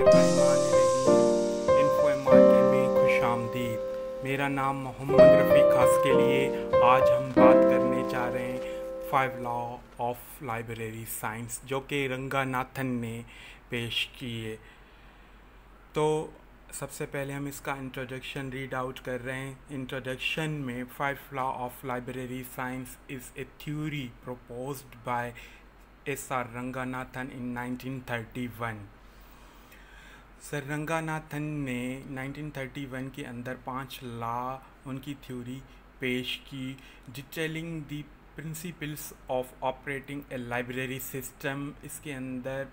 Info में खुश आमदीद मेरा नाम मोहम्मद रफ़ी खास के लिए आज हम बात करने जा रहे हैं five law of library science, जो कि रंगानाथन ने पेश किए। तो सबसे पहले हम इसका इंट्रोडक्शन रीड आउट कर रहे हैं। इंट्रोडक्शन में five law of library science is a theory proposed by S R Ranganathan in 1931 sir, Ranganathan ने 1931 के अंदर पाँच ला उनकी थ्योरी पेश की, detailing the principles of operating a library system. इसके अंदर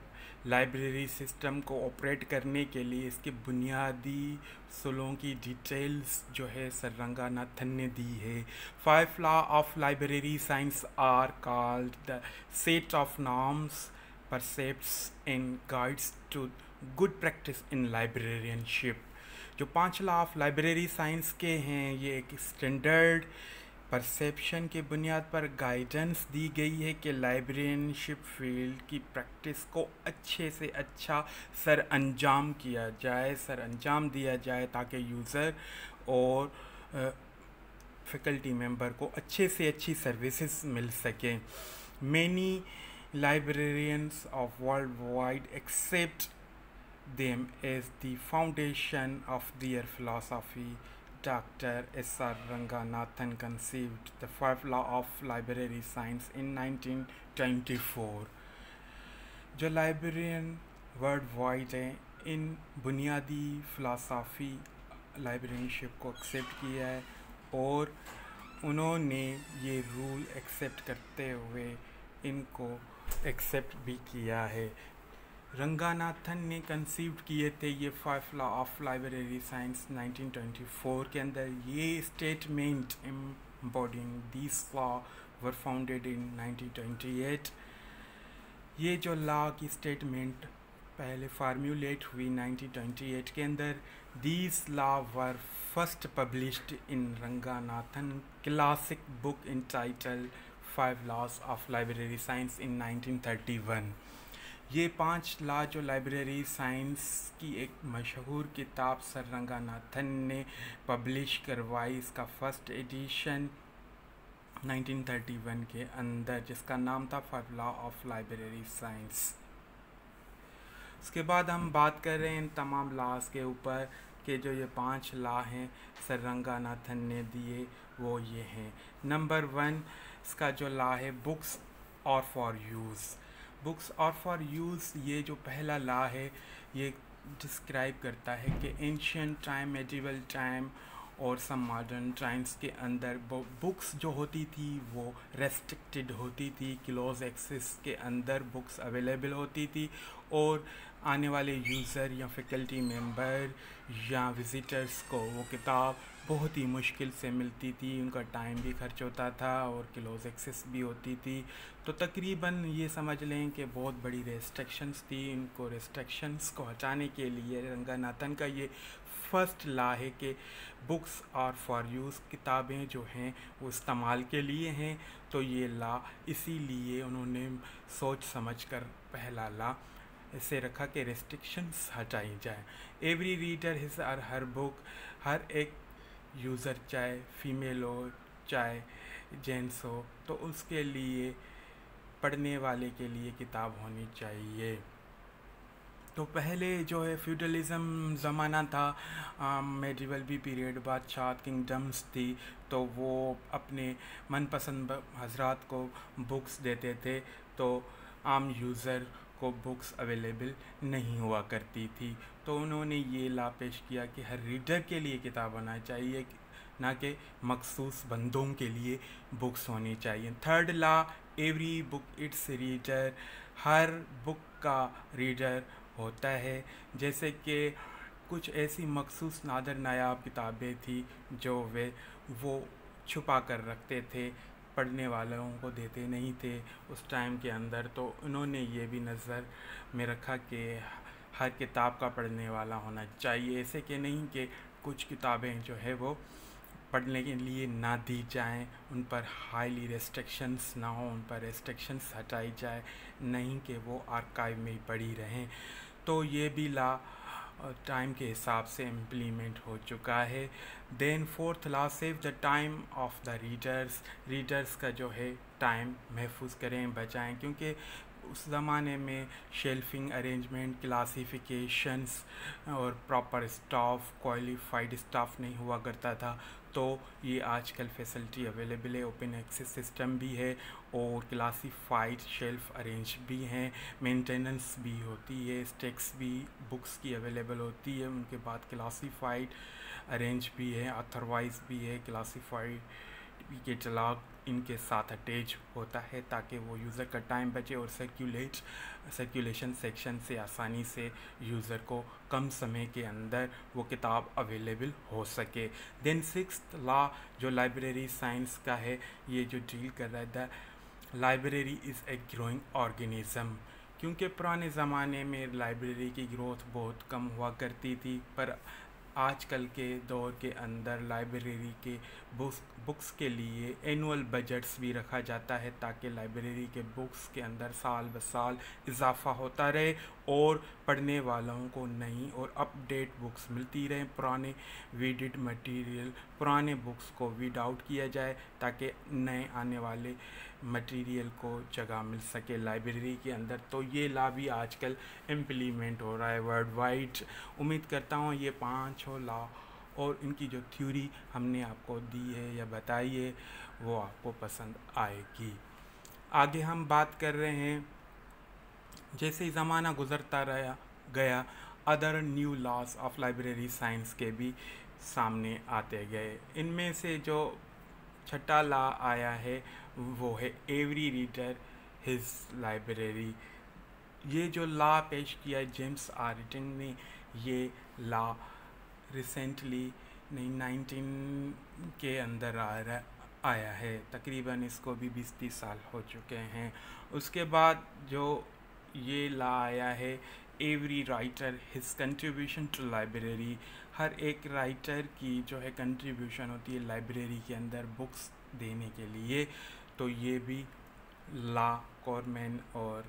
लाइब्रेरी सिस्टम को ऑपरेट करने के लिए इसके बुनियादी सुलों की डिटेल्स जो है सर, रंगानाथन ने दी है। Five law of library science are called the set of norms percepts and guides to good practice in librarianship जो पाँच लॉ ऑफ़ लाइब्रेरी साइंस के हैं, ये एक स्टैंडर्ड परसेप्शन के बुनियाद पर गाइडेंस दी गई है कि लाइब्रेरियनशिप फ़ील्ड की प्रैक्टिस को अच्छे से अच्छा सर अंजाम किया जाए, सर अंजाम दिया जाए ताकि यूज़र और फैकल्टी मेंबर को अच्छे से अच्छी सर्विसेज़ मिल सकें। Many librarians of worldwide accept them as the foundation of their philosophy Dr. S. R. Ranganathan conceived the five law of library science in 1924. जो लाइब्रेरियन वर्ल्ड वाइड हैं इन बुनियादी फ़िलासफ़ी लाइब्रेरियनशिप को एक्सेप्ट किया है और उन्होंने ये रूल एक्सेप्ट करते हुए इनको एक्सेप्ट भी किया है। रंगानाथन ने कंसीव किए थे ये five law of library science 1924 के अंदर। ये statement embodying this law were founded in 1928 ये जो लॉ की स्टेटमेंट पहले फार्मूलेट हुई 1928 के अंदर these law were first published in Ranganathan classic book in title five laws of library science in 1931 ये पाँच ला जो लाइब्रेरी साइंस की एक मशहूर किताब सर रंगानाथन ने पब्लिश करवाई, इसका फ़र्स्ट एडिशन 1931 के अंदर, जिसका नाम था five law of library science उसके बाद हम बात कर रहे हैं इन तमाम लाज के ऊपर के जो ये पाँच ला हैं सर रंगानाथन ने दिए, वो ये हैं। नंबर वन इसका जो ला है books are for use books are for use ये जो पहला ला है, ये डिस्क्राइब करता है कि एंशियन टाइम मेडिवल टाइम और सम मॉडर्न टाइम्स के अंदर बुक्स जो होती थी, वो रेस्ट्रिक्टेड होती थी क्लोज एक्सेस के अंदर बुक्स अवेलेबल होती थी और आने वाले यूज़र या फैकल्टी मेंबर या विज़िटर्स को वो किताब बहुत ही मुश्किल से मिलती थी, उनका टाइम भी खर्च होता था और क्लोज एक्सेस भी होती थी। तो तकरीबन ये समझ लें कि बहुत बड़ी रेस्ट्रिक्शंस थी। इनको रेस्ट्रिक्शंस को हटाने के लिए रंगानाथन का ये फ़र्स्ट ला है कि बुक्स और फॉर यूज़ किताबें जो हैं, वो इस्तेमाल के लिए हैं। तो ये ला, इसीलिए उन्होंने सोच समझ कर पहला ला, इसे रखा कि रेस्ट्रिक्शंस हटाई जाए। Every reader his or her book हर एक यूज़र चाहे फीमेल हो, चाहे जेंट्स हो तो उसके लिए पढ़ने वाले के लिए किताब होनी चाहिए। तो पहले जो है फ्यूडलिज़म ज़माना था मेडिवल भी पीरियड बादशाह किंगडम्स थी तो वो अपने मनपसंद हजरात को बुक्स देते थे तो आम यूज़र को बुक्स अवेलेबल नहीं हुआ करती थी। तो उन्होंने ये ला पेश किया कि हर रीडर के लिए किताब होना चाहिए, ना कि मखसूस बंदों के लिए बुक्स होनी चाहिए। Third law every book its reader हर बुक का रीडर होता है। जैसे कि कुछ ऐसी मखसूस नादर नायाब किताबें थी जो वे, वो छुपा कर रखते थे। पढ़ने वालों को देते नहीं थे उस टाइम के अंदर तो उन्होंने ये भी नज़र में रखा कि हर किताब का पढ़ने वाला होना चाहिए। ऐसे कि नहीं कि कुछ किताबें जो है वो पढ़ने के लिए ना दी जाएँ, उन पर हाईली रेस्ट्रिक्शंस ना हो, उन पर रेस्ट्रिक्शंस हटाई जाए, नहीं कि वो आर्काइव में ही पड़ी रहें। तो ये भी ला टाइम के हिसाब से इम्प्लीमेंट हो चुका है। Then fourth law save the time of the readers readers का जो है टाइम महफूज करें, बचाएँ, क्योंकि उस ज़माने में शेल्फिंग अरेंजमेंट क्लासिफिकेशंस और प्रॉपर स्टाफ क्वालिफाइड स्टाफ नहीं हुआ करता था। तो ये आजकल फैसिलिटी अवेलेबल है, ओपन एक्सेस सिस्टम भी है और क्लासिफाइड शेल्फ अरेंज भी हैं, मेंटेनेंस भी होती है, स्टेक्स भी, बुक्स की अवेलेबल होती है, उनके बाद क्लासिफाइड अरेंज भी है, अथरवाइज भी है, क्लासीफाइड के चलाक इनके साथ अटैच होता है ताकि वो यूज़र का टाइम बचे और सर्कुलेट सर्कुलेशन सेक्शन से आसानी से यूज़र को कम समय के अंदर वो किताब अवेलेबल हो सके। देन सिक्स लॉ जो लाइब्रेरी साइंस का है, ये जो डील कर रहा था library is a growing organism क्योंकि पुराने ज़माने में लाइब्रेरी की ग्रोथ बहुत कम हुआ करती थी, पर आजकल के दौर के अंदर लाइब्रेरी के बुक्स बुक्स के लिए एनुअल बजट्स भी रखा जाता है ताकि लाइब्रेरी के बुक्स के अंदर साल ब साल इजाफ़ा होता रहे और पढ़ने वालों को नई और अपडेट बुक्स मिलती रहें। पुराने वीडिड मटेरियल, पुराने बुक्स को वीड आउट किया जाए ताकि नए आने वाले मटेरियल को जगह मिल सके लाइब्रेरी के अंदर। तो ये ला भी आजकल इम्प्लीमेंट हो रहा है वर्ल्ड वाइड उम्मीद करता हूँ ये पाँच ला और इनकी जो थ्योरी हमने आपको दी है या बताई है, वो आपको पसंद आएगी। आगे हम बात कर रहे हैं जैसे ही ज़माना गुज़रता रहा, गया other new laws of library science के भी सामने आते गए। इनमें से जो छठा ला आया है, वो है एवरी रीडर हिज लाइब्रेरी ये जो ला पेश किया जेम्स आर्टिन ने, ये ला रिसेंटली नहीं नाइनटीन के अंदर आ रहा, आया है। तकरीबन इसको भी बीस तीस साल हो चुके हैं। उसके बाद जो ये ला आया है every writer his contribution to library हर एक राइटर की जो है कंट्रीब्यूशन होती है लाइब्रेरी के अंदर बुक्स देने के लिए तो ये भी ला कॉरमैन और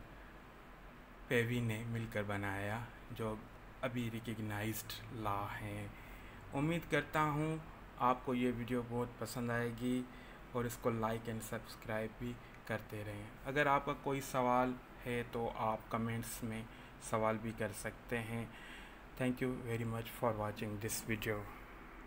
पेवी ने मिलकर बनाया, जो अभी रिकग्नाइज्ड ला हैं। उम्मीद करता हूँ आपको ये वीडियो बहुत पसंद आएगी और इसको लाइक एंड सब्सक्राइब भी करते रहें। अगर आपका कोई सवाल है तो आप कमेंट्स में सवाल भी कर सकते हैं। Thank you very much for watching this video